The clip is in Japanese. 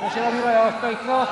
後ろ見ろよ、人行くぞ。